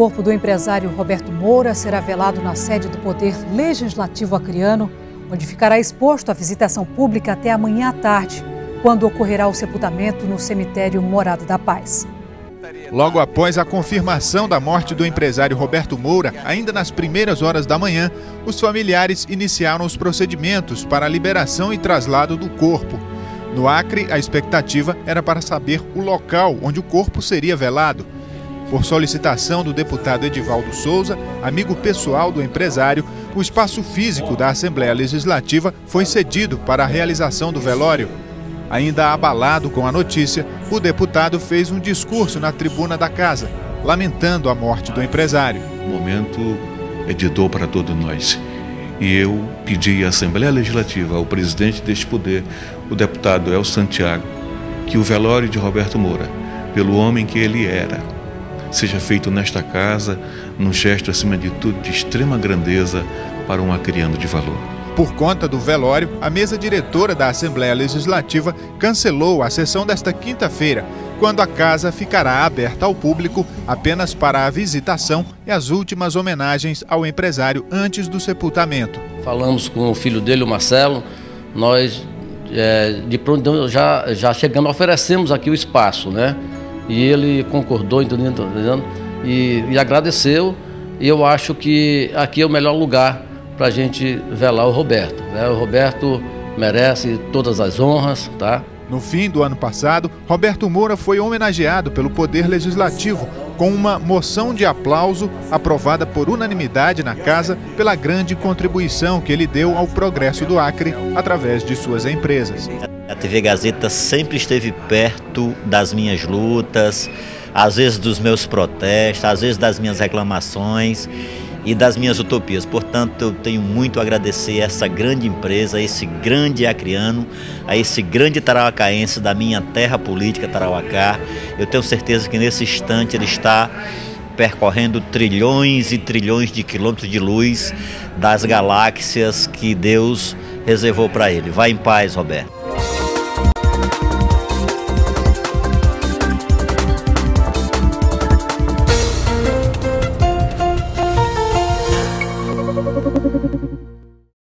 corpo do empresário Roberto Moura será velado na sede do Poder Legislativo Acreano, onde ficará exposto à visitação pública até amanhã à tarde, quando ocorrerá o sepultamento no cemitério Morada da Paz. Logo após a confirmação da morte do empresário Roberto Moura, ainda nas primeiras horas da manhã, os familiares iniciaram os procedimentos para a liberação e traslado do corpo. No Acre, a expectativa era para saber o local onde o corpo seria velado. Por solicitação do deputado Edivaldo Souza, amigo pessoal do empresário, o espaço físico da Assembleia Legislativa foi cedido para a realização do velório. Ainda abalado com a notícia, o deputado fez um discurso na tribuna da casa, lamentando a morte do empresário. O momento é de dor para todos nós. E eu pedi à Assembleia Legislativa, ao presidente deste poder, o deputado El Santiago, que o velório de Roberto Moura, pelo homem que ele era, seja feito nesta casa, num gesto, acima de tudo, de extrema grandeza para um acriano de valor. Por conta do velório, a mesa diretora da Assembleia Legislativa cancelou a sessão desta quinta-feira, quando a casa ficará aberta ao público apenas para a visitação e as últimas homenagens ao empresário antes do sepultamento. Falamos com o filho dele, o Marcelo, nós é, de pronto já, já chegamos, oferecemos aqui o espaço, né? E ele concordou, entendendo, entendendo e, e agradeceu. E eu acho que aqui é o melhor lugar para a gente velar o Roberto. Né? O Roberto merece todas as honras, tá? No fim do ano passado, Roberto Moura foi homenageado pelo Poder Legislativo com uma moção de aplauso aprovada por unanimidade na casa pela grande contribuição que ele deu ao progresso do Acre através de suas empresas. A TV Gazeta sempre esteve perto das minhas lutas, às vezes dos meus protestos, às vezes das minhas reclamações e das minhas utopias. Portanto, eu tenho muito a agradecer a essa grande empresa, a esse grande acriano, a esse grande tarauacaense da minha terra política, Tarauacá. Eu tenho certeza que nesse instante ele está percorrendo trilhões e trilhões de quilômetros de luz das galáxias que Deus reservou para ele. Vá em paz, Roberto.